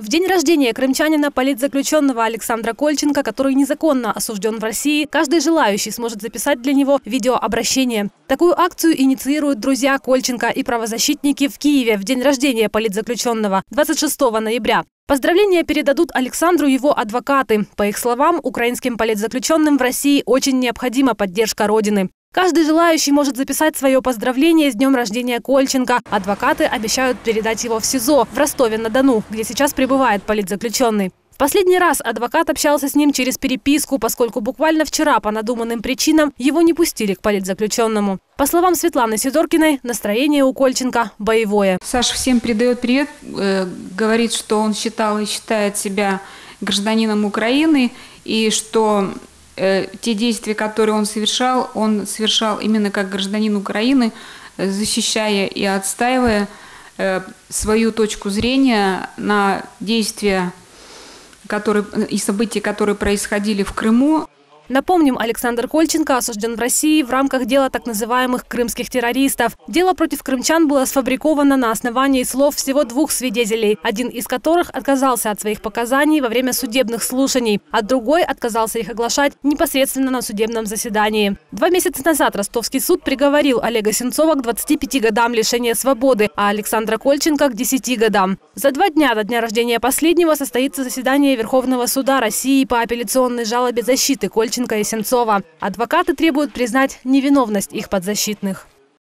В день рождения крымчанина политзаключенного Александра Кольченко, который незаконно осужден в России, каждый желающий сможет записать для него видеообращение. Такую акцию инициируют друзья Кольченко и правозащитники в Киеве в день рождения политзаключенного 26 ноября. Поздравления передадут Александру его адвокаты. По их словам, украинским политзаключенным в России очень необходима поддержка Родины. Каждый желающий может записать свое поздравление с днем рождения Кольченко. Адвокаты обещают передать его в СИЗО в Ростове-на-Дону, где сейчас пребывает политзаключенный. В последний раз адвокат общался с ним через переписку, поскольку буквально вчера по надуманным причинам его не пустили к политзаключенному. По словам Светланы Сидоркиной, настроение у Кольченко боевое. Саша всем передает привет, э, говорит, что он считал и считает себя гражданином Украины, и что Э, те действия, которые он совершал, он совершал именно как гражданин Украины, э, защищая и отстаивая э, свою точку зрения на действия которые, и события, которые происходили в Крыму. Напомним, Александр Кольченко осужден в России в рамках дела так называемых крымских террористов. Дело против крымчан было сфабриковано на основании слов всего двух свидетелей, один из которых отказался от своих показаний во время судебных слушаний, а другой отказался их оглашать непосредственно на судебном заседании. Два месяца назад Ростовский суд приговорил Олега Сенцова к 25 годам лишения свободы, а Александра Кольченко к 10 годам. За два дня до дня рождения последнего состоится заседание Верховного суда России по апелляционной жалобе защиты Кольченко Марченко и Сенцова. Адвокаты требуют признать невиновность их подзащитных.